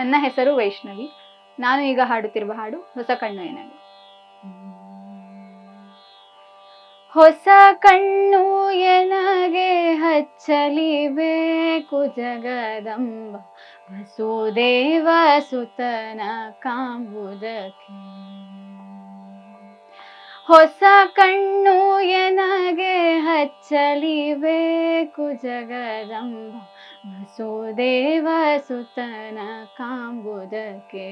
ನನ್ನ ಹೆಸರು ವೈಷ್ಣವಿ. ನಾನು ಈಗ ಹಾಡುತ್ತಿರುವ ಹಾಡು ಹೊಸ ಕಣ್ಣು ಏನಾಗಿ ಹೊಸ ಕಣ್ಣು ಎನಗೆ ಹಚ್ಚಲಿ ಬೇಕು ಜಗದಂಬ. ವಸುದೇವ ಸುತನ ಕಾಂಬುದಕ್ಕೆ. ಹೊಸ ಕಣ್ಣು ಎನಗೆ ಹಚ್ಚಲಿ ಬೇಕು ಜಗದಂಬ. ವಸುದೇವ ಸುತನ ಕಾಂಬುದಕ್ಕೆ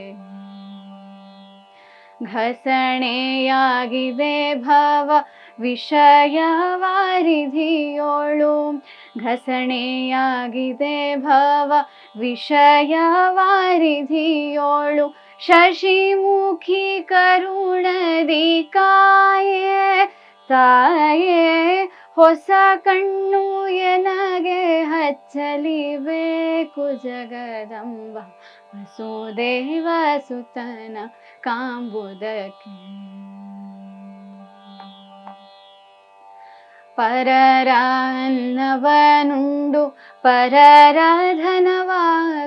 ಘಸಣೆಯಾಗಿದೆ ಭವ ವಿಷಯ ವಾರಿಧಿಯೋಳು ಘಸಣೆಯಾಗಿದೆ ಭವ ವಿಷಯ ವಾರಿಧಿಯೋಳು ಶಶಿಮುಖಿ ಕರುಣದಿ ಕಾಯೇ ತಾಯೇ ಹೊಸ ಕಣ್ಣು ಎನಗೆ ಹಚ್ಚಲಿ ಬೇಕು ಜಗದಂಬ. ವಸುದೇವ ಸುತನ ಕಾಂಬುದಕ್ಕೆ. ಪರರಾನ್ನವನುಂಡು ಪರರಾಧನವ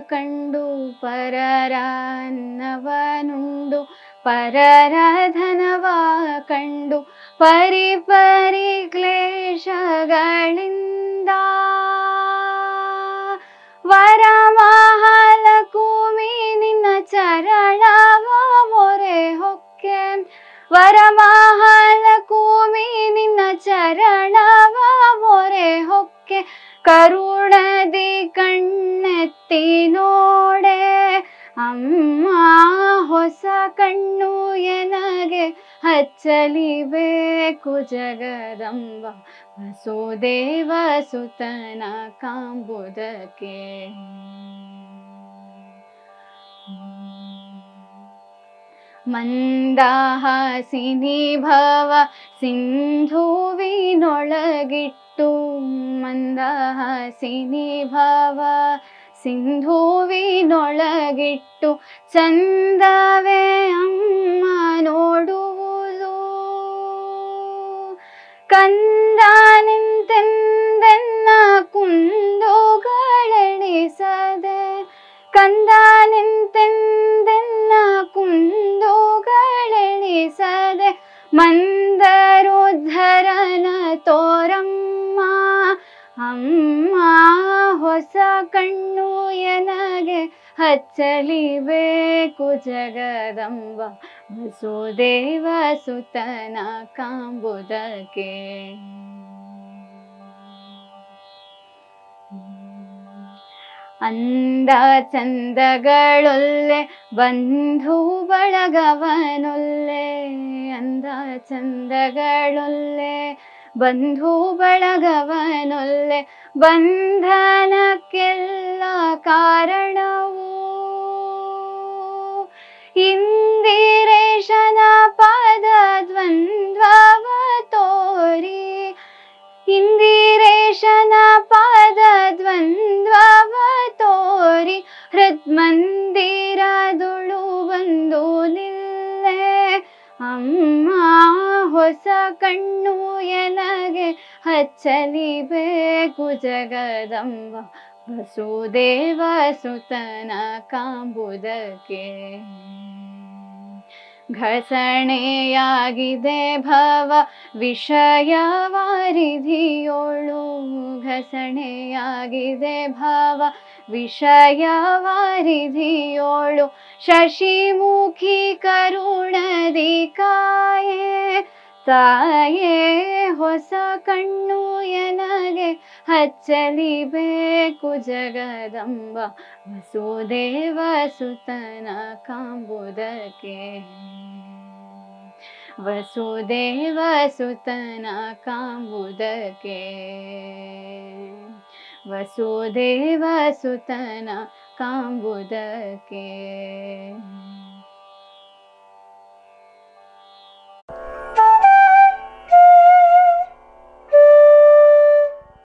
ಕಂಡು ಪರರಾನ್ನವನುಂಡು ಪರರಾಧನವ ಕಂಡು ಪರಿ ಪರಿ ಕ್ಲೇಶಗಳಿಂದ ವರಮಹಾಲಕುಮಿ ನಿನ್ನ ಚರಣವ ಮೊರೆ ಹೊಕ್ಕೆ ವರಮಹಾಲಕುಮಿ ನಿನ್ನ ಚರಣವ ಮೊರೆ ಹೊಕ್ಕೆ ಕರುಣದಿ ಕಣ್ಣೆತ್ತಿ ನೋಡೆ ಅಮ್ಮ ಹೊಸ ಕಣ್ಣು ಎನಗೆ ಹಚ್ಚಲಿ ಬೇಕು ಜಗದಂಬ ವಸುದೇವ ಸುತನ ಕಾಂಬುದಕ್ಕೆ. ಮಂದಹಾಸಿನಿ ಭವ ಸಿಂಧುವಿನೊಳಗಿಟ್ಟು. ಮಂದಹಾಸಿನಿ ಭವ ಸಿಂಧುವಿನೊಳಗಿಟ್ಟು. ಚಂದವೇ ಮಂದರೋದ್ಧರನ ತೋರಮ್ಮ ಅಮ್ಮ ಹೊಸ ಕಣ್ಣು ಎನಗೆ ಹಚ್ಚಲಿ ಬೇಕು ಜಗದಂಬ ವಸುದೇವ ಸುತನ ಕಾಂಬುದಕ್ಕೆ ಅಂದ ಚಂದಗಳೊಲ್ಲೆ ಬಂಧು ಬಳಗವನೊಲ್ಲೆ. ಅಂದ ಚಂದಗಳೊಲ್ಲೆ ಬಂಧು ಬಳಗವನೊಲ್ಲೆ. ಬಂಧನಕ್ಕೆಲ್ಲ ಕಾರಣವು ಇಂದಿರೇಶನ ಪದ ಹೃದ್ಮಂದಿರದುಳು ಬಂದು ನಿಲ್ಲೆ. ಅಮ್ಮ ಹೊಸ ಕಣ್ಣು ಎನಗೆ ಹಚ್ಚಲಿ ಬೇಕು ಜಗದಂಬ ವಸುದೇವ ಸುತನ ಕಾಂಬುದಕ್ಕೆ. ಘಸಣೆಯಾಗಿದೆ ಭವ ವಿಷಯ ವಾರಿಧಿಯೋಳು ಘಸಣೆಯಾಗಿದೆ ಭವ ವಿಷಯ ವಾರಿಧಿಯೋಳು ಶಶಿಮುಖಿ ಕರುಣದಿ ಕಾಯೇ ತಾಯೇ, ಹೊಸ ಕಣ್ಣು ಎನಗೆ ಹಚ್ಚಲಿ ಬೇಕು ಜಗದಂಬ. ವಸುದೇವ ಸುತನ ಕಾಂಬುದಕ್ಕೆ. ವಸುದೇವ ಸುತನ ಕಾಂಬುದಕ್ಕೆ. ವಸುದೇವ ಸುತನ ಕಾಂಬುದಕ್ಕೆ.